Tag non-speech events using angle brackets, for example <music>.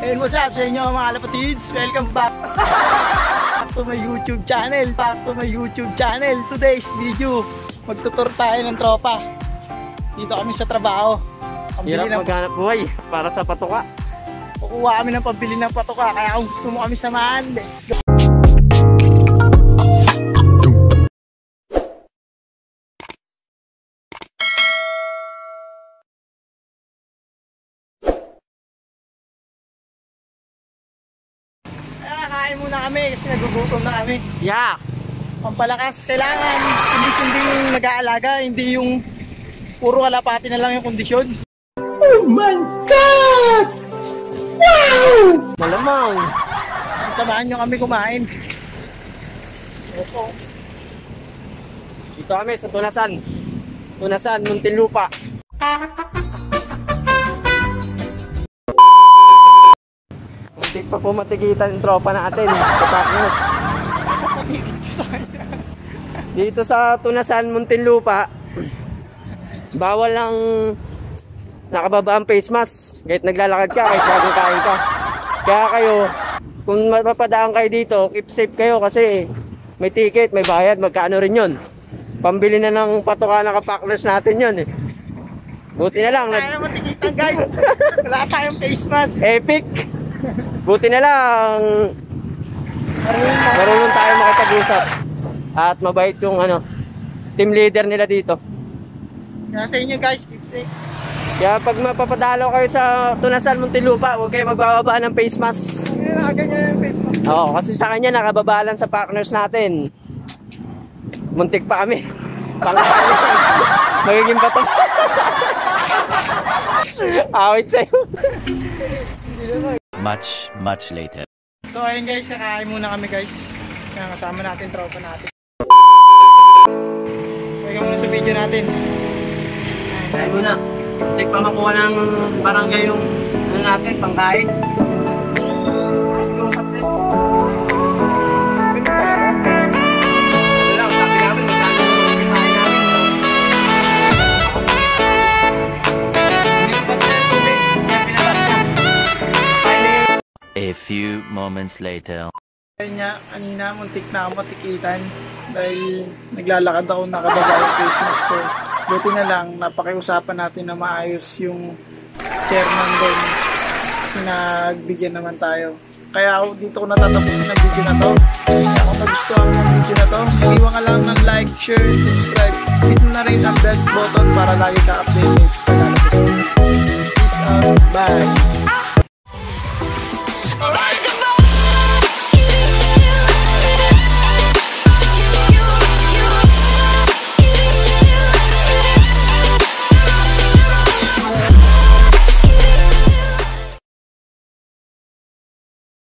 And what's up sa inyo mga lapatids? Welcome back back <laughs> to my YouTube channel. Back to my YouTube channel. Today's video, magtutur tayo ng tropa. Dito kami sa trabaho. Pambili Hirap ng, maghanap buhay para sa patuka. kukuha kami ng pambili ng patuka. Kaya kung gusto mo kami samahan, let's go. Kaya kain muna kami kasi nagugutom na kami. Yeah! pampalakas. Kailangan hindi hindi yung nag-aalaga, hindi yung puro kalapati na lang yung kondisyon. Malamang! Samahan nyo kami kumain. Opo. Dito kami sa Tunasan. Tunasan, Muntinlupa. Muntik pa po matigitan yung tropa natin. Sa partners. Dito sa Tunasan, Muntinlupa, bawal lang nakababa ang face mask. Kahit naglalakad ka, kahit bagong kain ka. Kaya kayo, kung mapapadaan kayo dito, keep safe kayo kasi may ticket, may bayad, magkano rin yun. Pambili na ng patuka ng kapaklers natin yun eh. Buti na lang, nag- Kaya matikitan guys. <laughs> Wala tayong face mask. epic. Buti na lang, marunong tayo makipag-usap. At mabait yung ano, team leader nila dito. Kaya sa inyo guys, keep safe. Kaya pag mapapadalo kayo sa Tunasan, Muntinlupa, huwag kayo magbababa ng face mask. Hindi na ganyan yung face mask. Oo, kasi sa kanya nakababa lang sa partners natin. Muntik pa kami. <laughs> Magiging bato. <laughs> Awit sa'yo. Much, much later. So ayun guys, kakain muna kami guys. Kaya kasama natin tropa natin. Kaya muna sa video natin. Kaya muna. Muntik pa makuha ng barangay yung ano natin, pangkain. A few moments later. Kaya niya, kanina muntik na ako matikitan dahil naglalakad ako nakababa yung mask ko. Buti na lang, napakiusapan natin na maayos yung chairman doon. Pinagbigyan naman tayo. Kaya ako dito ko natatapusin ang video na to. Kung nagustuhan mo ang video na to, iwan ka lang ng like, share, subscribe. Hit na rin ang bell button para lagi ka sa lalabas. Peace out. Bye.